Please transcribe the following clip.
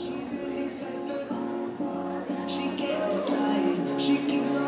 She's really says she can't decide. She keeps on.